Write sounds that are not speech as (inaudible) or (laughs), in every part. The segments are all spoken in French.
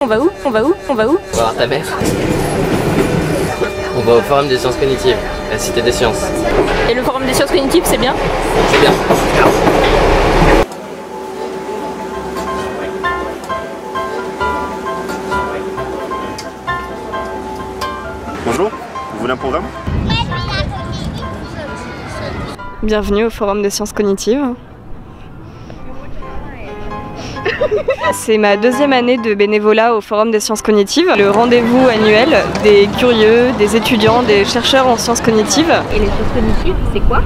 On va où? On va où? On va où? On va voir ta mère. On va au forum des sciences cognitives, la cité des sciences. Et le forum des sciences cognitives, c'est bien? C'est bien. Bonjour, vous voulez un programme? Bienvenue au Forum des sciences cognitives. C'est ma deuxième année de bénévolat au Forum des sciences cognitives, le rendez-vous annuel des curieux, des étudiants, des chercheurs en sciences cognitives. Et les sciences cognitives, c'est quoi?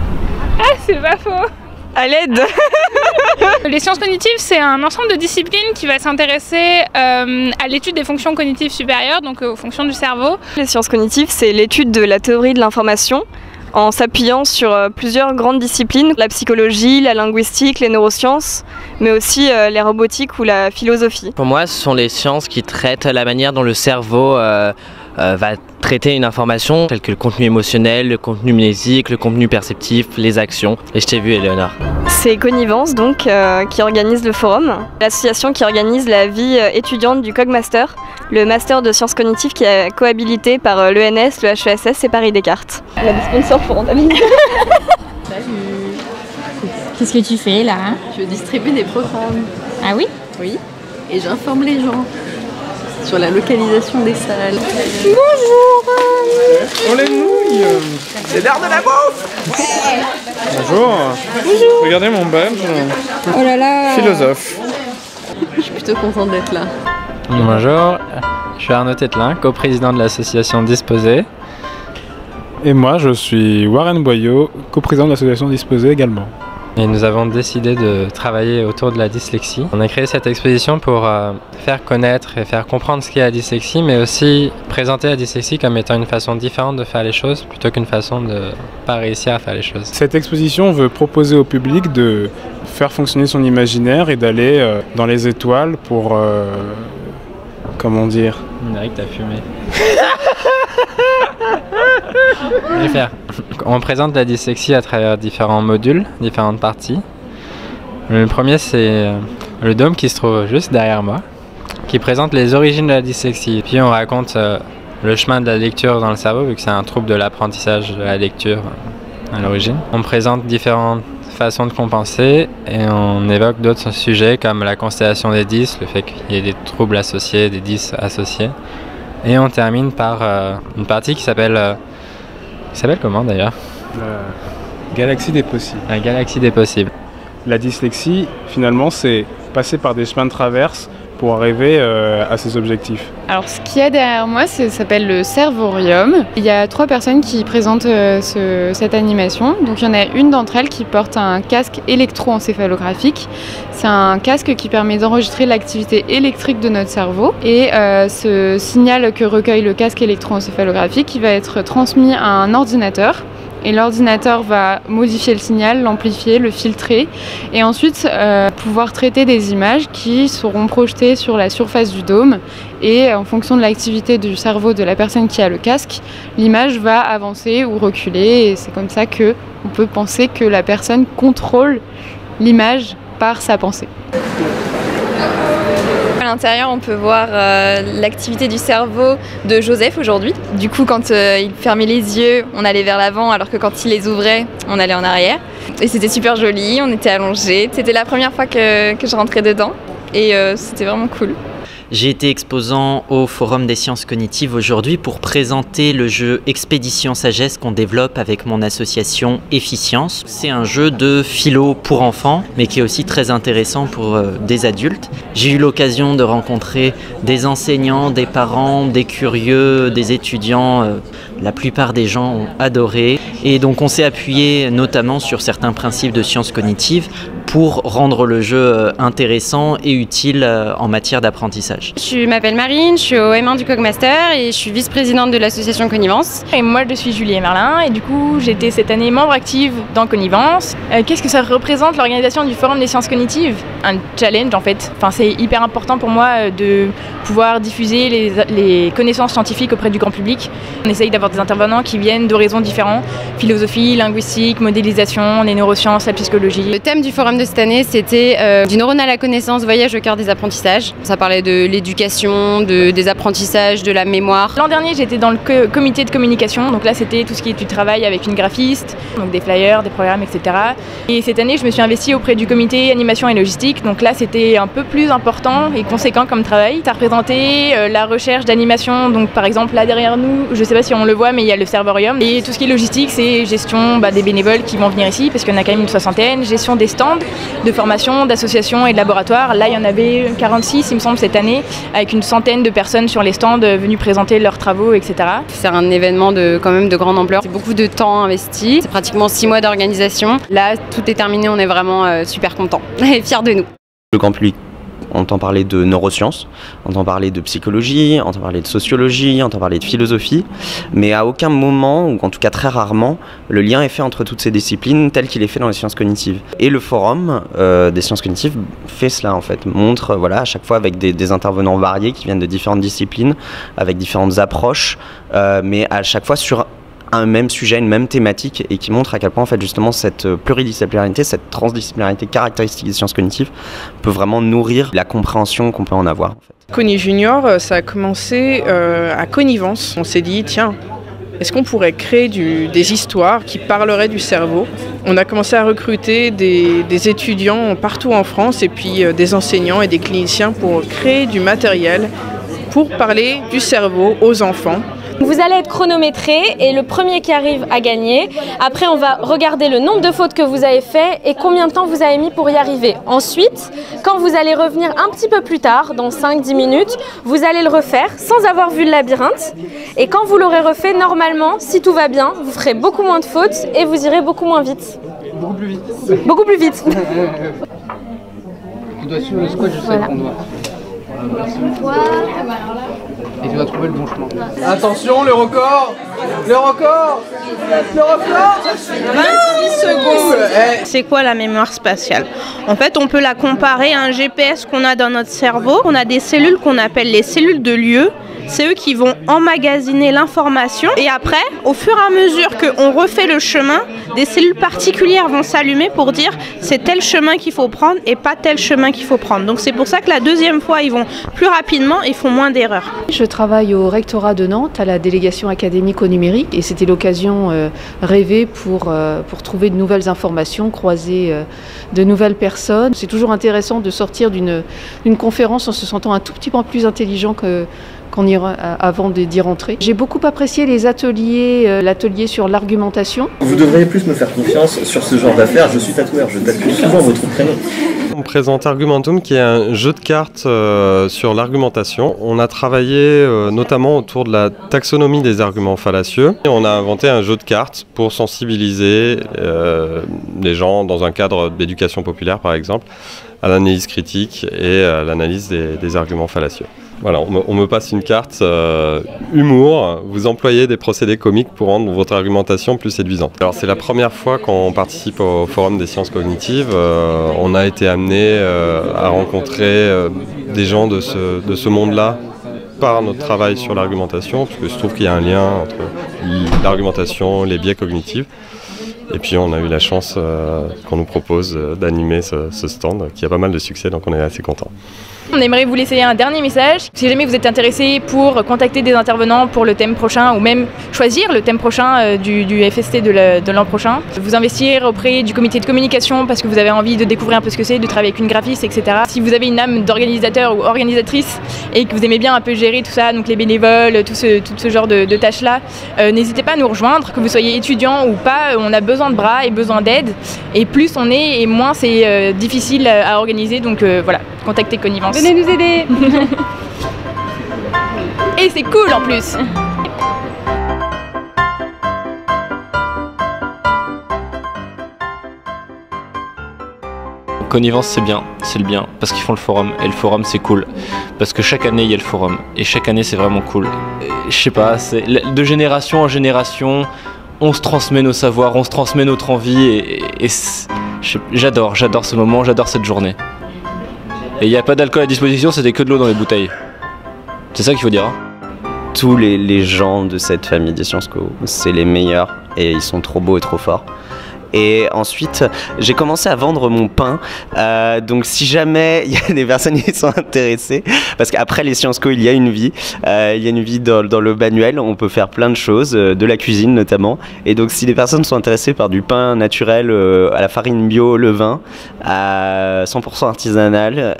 Ah, c'est pas faux. À l'aide. (laughs) Les sciences cognitives, c'est un ensemble de disciplines qui va s'intéresser euh, à l'étude des fonctions cognitives supérieures, donc euh, aux fonctions du cerveau. Les sciences cognitives, c'est l'étude de la théorie de l'information en s'appuyant sur euh, plusieurs grandes disciplines, la psychologie, la linguistique, les neurosciences, mais aussi euh, les robotiques ou la philosophie. Pour moi, ce sont les sciences qui traitent la manière dont le cerveau euh, euh, va traiter une information, telle que le contenu émotionnel, le contenu mnésique, le contenu perceptif, les actions. Et je t'ai vu, Eleonore. C'est Connivence donc euh, qui organise le forum, l'association qui organise la vie euh, étudiante du Cogmaster, le master de sciences cognitives qui est cohabilité par l'ENS, le HESS et Paris Descartes. On a des sponsors pour rentabiliser. (laughs) Qu'est-ce que tu fais là Je distribue des programmes, Ah oui? Oui, et j'informe les gens sur la localisation des salles. On les nouilles C'est l'heure de la bouffe Bonjour Regardez mon badge Oh là là Philosophe Je suis plutôt contente d'être là. Bonjour, je suis Arnaud Tételin, coprésident de l'association Disposé. Et moi, je suis Warren Boyot, coprésident de l'association Disposée également. Et nous avons décidé de travailler autour de la dyslexie. On a créé cette exposition pour euh, faire connaître et faire comprendre ce qu'est la dyslexie, mais aussi présenter la dyslexie comme étant une façon différente de faire les choses plutôt qu'une façon de pas réussir à faire les choses. Cette exposition veut proposer au public de faire fonctionner son imaginaire et d'aller euh, dans les étoiles pour... euh, comment dire? On dirait que t'as fumé. (laughs) Faire. On présente la dyslexie à travers différents modules, différentes parties. Le premier, c'est euh, le dôme qui se trouve juste derrière moi, qui présente les origines de la dyslexie. Puis on raconte euh, le chemin de la lecture dans le cerveau, vu que c'est un trouble de l'apprentissage de la lecture euh, à l'origine. On présente différentes façons de compenser et on évoque d'autres sujets comme la constellation des 10, le fait qu'il y ait des troubles associés, des 10 associés. Et on termine par une partie qui s'appelle. Qui s'appelle comment d'ailleurs La galaxie des possibles. La galaxie des possibles. La dyslexie, finalement, c'est passer par des chemins de traverse pour arriver euh, à ses objectifs. Alors, ce qu'il y a derrière moi, ça s'appelle le Servorium. Il y a trois personnes qui présentent euh, ce- cette animation. Donc, il y en a une d'entre elles qui porte un casque électroencéphalographique. C'est un casque qui permet d'enregistrer l'activité électrique de notre cerveau. Et euh, ce signal que recueille le casque électroencéphalographique, il va être transmis à un ordinateur. Et l'ordinateur va modifier le signal, l'amplifier, le filtrer et ensuite euh, pouvoir traiter des images qui seront projetées sur la surface du dôme et en fonction de l'activité du cerveau de la personne qui a le casque, l'image va avancer ou reculer et c'est comme ça que on peut penser que la personne contrôle l'image par sa pensée. L'intérieur, on peut voir euh, l'activité du cerveau de Joseph aujourd'hui. Du coup, quand euh, il fermait les yeux, on allait vers l'avant, alors que quand il les ouvrait, on allait en arrière. Et c'était super joli, on était allongés. C'était la première fois que, que je rentrais dedans. Et euh, c'était vraiment cool. J'ai été exposant au Forum des sciences cognitives aujourd'hui pour présenter le jeu Expédition Sagesse qu'on développe avec mon association Efficience. C'est un jeu de philo pour enfants, mais qui est aussi très intéressant pour euh, des adultes. J'ai eu l'occasion de rencontrer des enseignants, des parents, des curieux, des étudiants. euh, la plupart des gens ont adoré. Et donc on s'est appuyé notamment sur certains principes de sciences cognitives pour rendre le jeu euh, intéressant et utile euh, en matière d'apprentissage. Je m'appelle Marine, je suis au M1 du Cogmaster et je suis vice-présidente de l'association Connivence. Et moi je suis Julie Merlin et du coup j'étais cette année membre active dans Connivence. Euh, Qu'est-ce que ça représente l'organisation du Forum des sciences cognitives? Un challenge en fait. Enfin, c'est hyper important pour moi de pouvoir diffuser les, les connaissances scientifiques auprès du grand public. On essaye d'avoir des intervenants qui viennent d'horizons différents, philosophie, linguistique, modélisation, les neurosciences, la psychologie. Le thème du Forum des cette année, c'était euh, du neurone à la connaissance, voyage au cœur des apprentissages. Ça parlait de l'éducation, de, des apprentissages, de la mémoire. L'an dernier, j'étais dans le co- comité de communication, donc là c'était tout ce qui est du travail avec une graphiste, donc des flyers, des programmes, etc. Et cette année, je me suis investie auprès du comité animation et logistique, donc là c'était un peu plus important et conséquent comme travail. Ça représentait euh, la recherche d'animation, donc par exemple là derrière nous, je sais pas si on le voit, mais il y a le servorium. Et tout ce qui est logistique, c'est gestion bah, des bénévoles qui vont venir ici, parce en a quand même une soixantaine, gestion des stands de formation, d'associations et de laboratoires. Là, il y en avait 46, il me semble, cette année, avec une centaine de personnes sur les stands euh, venues présenter leurs travaux, etc. C'est un événement de, quand même de grande ampleur. C'est beaucoup de temps investi. C'est pratiquement six mois d'organisation. Là, tout est terminé. On est vraiment euh, super contents (laughs) et fiers de nous. Le grand public entend parler de neurosciences, entend parler de psychologie, entend parler de sociologie, entend parler de philosophie, mais à aucun moment, ou en tout cas très rarement, le lien est fait entre toutes ces disciplines tel qu'il est fait dans les sciences cognitives. Et le forum euh, des sciences cognitives fait cela en fait, montre voilà, à chaque fois avec des, des intervenants variés qui viennent de différentes disciplines, avec différentes approches, euh, mais à chaque fois sur un même sujet, une même thématique et qui montre à quel point en fait justement cette pluridisciplinarité, cette transdisciplinarité caractéristique des sciences cognitives peut vraiment nourrir la compréhension qu'on peut en avoir. En. Coni Junior, euh, ça a commencé euh, à connivence. On s'est dit, tiens, est-ce qu'on pourrait créer des histoires qui parleraient du cerveau? On a commencé à recruter des, étudiants partout en France et puis euh, des enseignants et des cliniciens pour créer du matériel pour parler du cerveau aux enfants. Vous allez être chronométré et le premier qui arrive à gagner. Après, on va regarder le nombre de fautes que vous avez fait et combien de temps vous avez mis pour y arriver. Ensuite, quand vous allez revenir un petit peu plus tard, dans 5-10 minutes, vous allez le refaire sans avoir vu le labyrinthe. Et quand vous l'aurez refait, normalement, si tout va bien, vous ferez beaucoup moins de fautes et vous irez beaucoup moins vite. Beaucoup plus vite. Beaucoup plus vite. tu dois suivre le squat juste avec ton doigt. Et tu dois trouver le bon chemin. Attention, le record Le record Le record 26 secondes. C'est quoi la mémoire spatiale? En fait, on peut la comparer à un GPS qu'on a dans notre cerveau. On a des cellules qu'on appelle les cellules de lieu. C'est eux qui vont emmagasiner l'information et après, au fur et à mesure qu'on refait le chemin, des cellules particulières vont s'allumer pour dire c'est tel chemin qu'il faut prendre et pas tel chemin qu'il faut prendre. Donc c'est pour ça que la deuxième fois, ils vont plus rapidement et font moins d'erreurs. Je travaille au rectorat de Nantes, à la délégation académique au numérique, et c'était l'occasion euh, rêvée pour, euh, pour trouver de nouvelles informations, croiser euh, de nouvelles personnes. C'est toujours intéressant de sortir d'une conférence en se sentant un tout petit peu plus intelligent que qu'on ira avant d'y rentrer. J'ai beaucoup apprécié les ateliers, euh, l'atelier sur l'argumentation. Vous devriez plus me faire confiance sur ce genre d'affaires. Je suis tatoueur, je tatoue souvent votre prénom. On présente Argumentum qui est un jeu de cartes euh, sur l'argumentation. On a travaillé euh, notamment autour de la taxonomie des arguments fallacieux. Et on a inventé un jeu de cartes pour sensibiliser euh, les gens dans un cadre d'éducation populaire par exemple à l'analyse critique et à l'analyse des, des arguments fallacieux. Voilà, on me, passe une carte euh, humour. Vous employez des procédés comiques pour rendre votre argumentation plus séduisante. Alors c'est la première fois qu'on participe au Forum des sciences cognitives. Euh, on a été amené euh, à rencontrer des gens de ce, de ce monde-là par notre travail sur l'argumentation, parce que je trouve qu'il y a un lien entre l'argumentation, les biais cognitifs. Et puis on a eu la chance qu'on nous propose d'animer ce, ce stand, qui a pas mal de succès, donc on est assez content. On aimerait vous laisser un dernier message. Si jamais vous êtes intéressé pour contacter des intervenants pour le thème prochain ou même choisir le thème prochain euh, du, FST de la- de l'an prochain, vous investir auprès du comité de communication parce que vous avez envie de découvrir un peu ce que c'est, de travailler avec une graphiste, etc. Si vous avez une âme d'organisateur ou organisatrice et que vous aimez bien un peu gérer tout ça, donc les bénévoles, tout ce, genre de, tâches-là, euh, n'hésitez pas à nous rejoindre, que vous soyez étudiant ou pas, on a besoin de bras et besoin d'aide. Et plus on est et moins c'est euh, difficile à organiser. Donc euh, voilà, contactez Connivence. Venez nous aider (laughs) Et c'est cool en plus Connivence c'est bien, c'est le bien, parce qu'ils font le forum, et le forum c'est cool, parce que chaque année il y a le forum, et chaque année c'est vraiment cool. Je sais pas, c'est de génération en génération, on se transmet nos savoirs, on se transmet notre envie, et, et j'adore, j'adore ce moment, j'adore cette journée. Et il n'y a pas d'alcool à disposition, c'était que de l'eau dans les bouteilles. C'est ça qu'il faut dire. hein. Tous les, les gens de cette famille des Sciences Co, c'est les meilleurs et ils sont trop beaux et trop forts. Et ensuite, j'ai commencé à vendre mon pain. Euh, donc si jamais il y a des personnes qui sont intéressées, parce qu'après les Sciences Co, il y a une vie. Euh, il y a une vie dans, le manuel, on peut faire plein de choses, euh, de la cuisine notamment. Et donc si les personnes sont intéressées par du pain naturel à la farine bio, le vin, à 100% artisanal,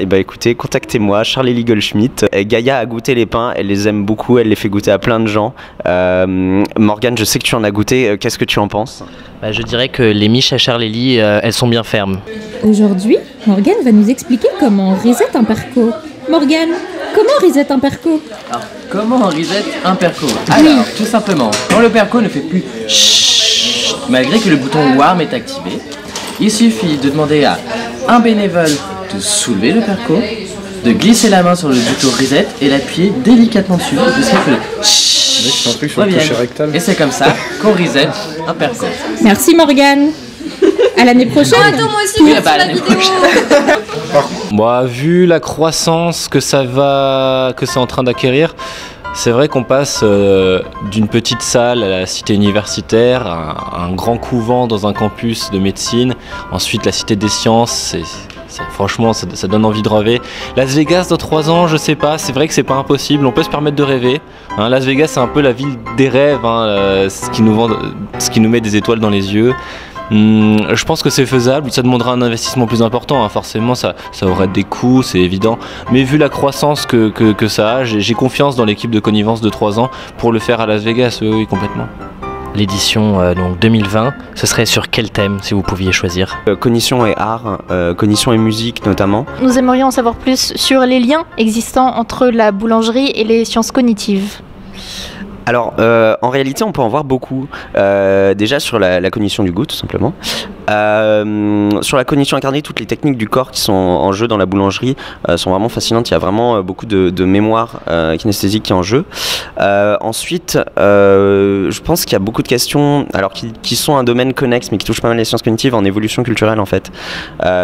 et ben écoutez, contactez-moi, Charlie Goldschmidt. Gaïa a goûté les pains, elle les aime beaucoup, elle les fait goûter à plein de gens. Morgane, je sais que tu en as goûté, qu'est-ce que tu en penses? Bah, je dirais que les miches à Charlélie, euh, elles sont bien fermes. Aujourd'hui, Morgane va nous expliquer comment on reset un perco. Morgane, comment on reset un perco Alors, comment on reset un perco? Alors, tout simplement, quand le perco ne fait plus chut, malgré que le bouton warm est activé, il suffit de demander à un bénévole de soulever le perco, de glisser la main sur le bouton reset et l'appuyer délicatement dessus jusqu'à ce que le Et c'est comme ça qu'on reset un perco. Merci Morgane. À l'année prochaine. Oui, bah, à l'année prochaine. Moi, (laughs) vu la croissance que ça va, que c'est en train d'acquérir, c'est vrai qu'on passe euh, d'une petite salle à la cité universitaire, à un grand couvent dans un campus de médecine, ensuite la cité des sciences. c'est- franchement, ça, donne envie de rêver. Las Vegas dans 3 ans, je sais pas. C'est vrai que c'est pas impossible. On peut se permettre de rêver. hein. Las Vegas, c'est un peu la ville des rêves, hein, euh, ce qui nous met des étoiles dans les yeux. Hum, je pense que c'est faisable, ça demandera un investissement plus important, hein. forcément ça, aurait des coûts, c'est évident. Mais vu la croissance que, ça a, j'ai confiance dans l'équipe de connivence de 3 ans pour le faire à Las Vegas, oui, complètement. L'édition euh, donc 2020, ce serait sur quel thème si vous pouviez choisir? Euh, Cognition et art, euh, cognition et musique notamment. Nous aimerions en savoir plus sur les liens existants entre la boulangerie et les sciences cognitives. Alors, euh, en réalité, on peut en voir beaucoup. Euh, déjà sur la, la cognition du goût, tout simplement. Euh, sur la cognition incarnée, toutes les techniques du corps qui sont en jeu dans la boulangerie euh, sont vraiment fascinantes. Il y a vraiment euh, beaucoup de, de mémoire kinesthésique qui est en jeu. Ensuite, je pense qu'il y a beaucoup de questions, alors qui, sont un domaine connexe, mais qui touchent pas mal les sciences cognitives en évolution culturelle en fait,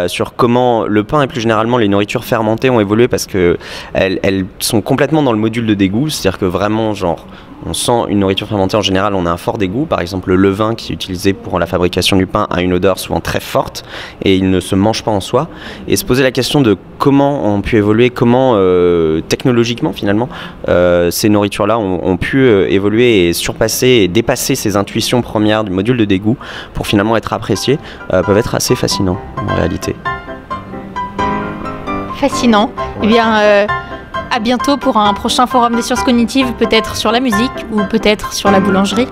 sur comment le pain et plus généralement les nourritures fermentées ont évolué parce que elles, elles sont complètement dans le module de dégoût, c'est-à-dire que vraiment genre on sent une nourriture fermentée en général, on a un fort dégoût. Par exemple, le levain qui est utilisé pour la fabrication du pain a une odeur souvent très forte et il ne se mange pas en soi. Et se poser la question de comment ont pu évoluer, comment euh, technologiquement finalement euh, ces nourritures-là ont, ont pu euh, évoluer et surpasser et dépasser ces intuitions premières du module de dégoût pour finalement être appréciées, peuvent être assez fascinants en réalité. Fascinant. Eh bien, à bientôt pour un prochain forum des sciences cognitives, peut-être sur la musique ou peut-être sur la boulangerie.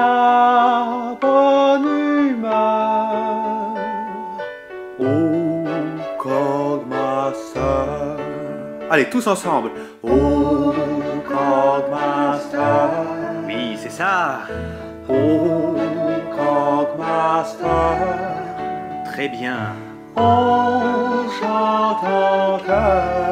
La bonne humeur. Oh, Cogmaster. Allez, tous ensemble. Oh, Cogmaster. Oui, c'est ça. Oh, Cogmaster. Très bien. On chante en chœur.